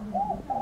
Oh,